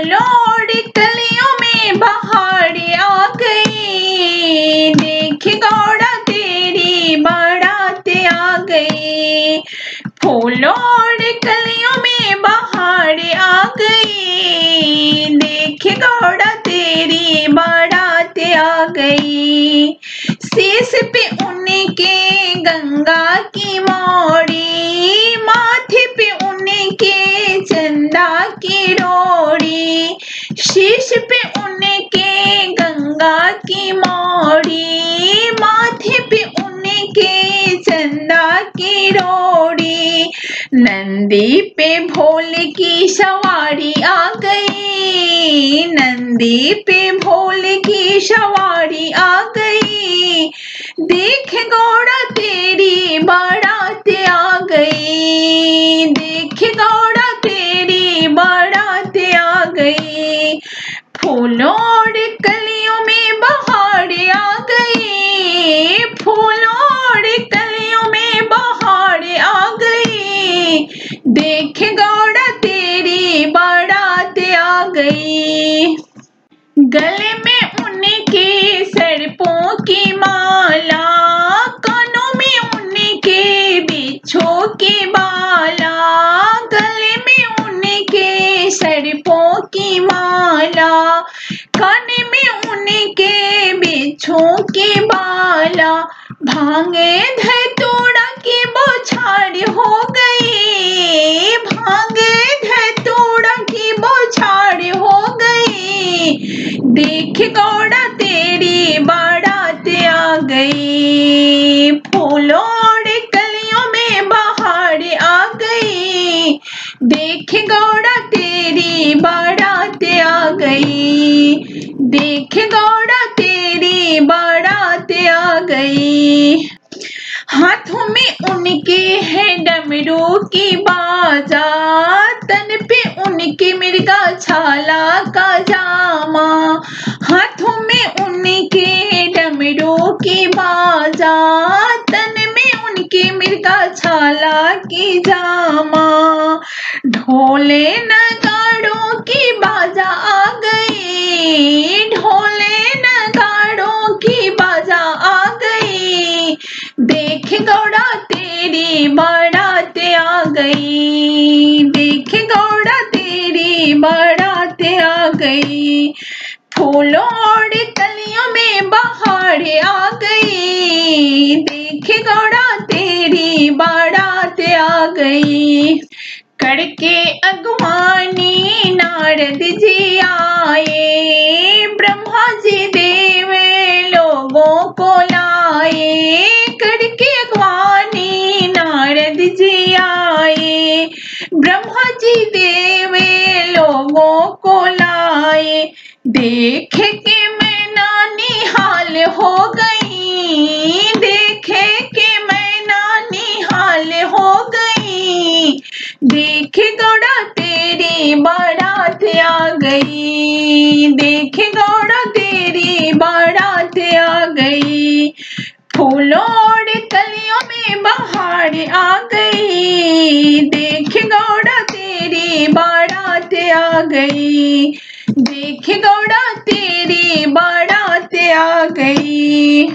और कलियों में बहार आ गई। देख गौड़ा तेरी बारात आ गई। फूलों और कलियों में बहार आ गई। देख गौड़ा तेरी बारात आ गई। शीश पे उनके गंगा की मोड़ी चंदा की रोड़ी नंदी पे भोल की सवारी आ गई नंदी पे भोल की सवारी आ गई देख गौड़ा तेरी बारात आ गई देख गौड़ा तेरी बारात आ गई फूलों और कलियों देख गौड़ा तेरी बारात आ गई। गले में उनके सरपों की माला, कानों में उनके बिच्छों के बाला। गले में उनके सरपों की माला, काने में उनके बिच्छों के बाला। भांगे धतूड़ा की बौछार हो गई भांगे धतूड़ा की बौछार हो गई देख गौड़ा तेरी, बारात आ गई। फूलों और कलियों में बाहर आ गई। देख गौड़ा तेरी, बारात आ गई। देख गौड़ा डमरू की बाजा, तन पे उनके मिर्गा छाला का जामा। हाथों में उनके डमरू की बाजा, तन में उनके मिर्गा छाला की जामा। ढोले नगाड़ों की बाजा आ गई, ढोले गई। देख गौड़ा तेरी बारात आ गई। फूलों और कलियों में बहार आ गई। देख गौड़ा तेरी बारात आ गई। करके अगवानी नारद जी आए। ब्रह्मा जी ब्रह्मा जी देव लोगों को लाए। देखे के मैं नानी हाल हो गई। देखे के मैं नानी हाल हो गई। देखे गौड़ा तेरी बारात आ गई। देखे गौड़ा तेरी बारात आ गई। फूलों और कलियों में बहार आ गई। देख गौड़ा, तेरी बारात आ गई। देख गौड़ा, तेरी बारात आ गई।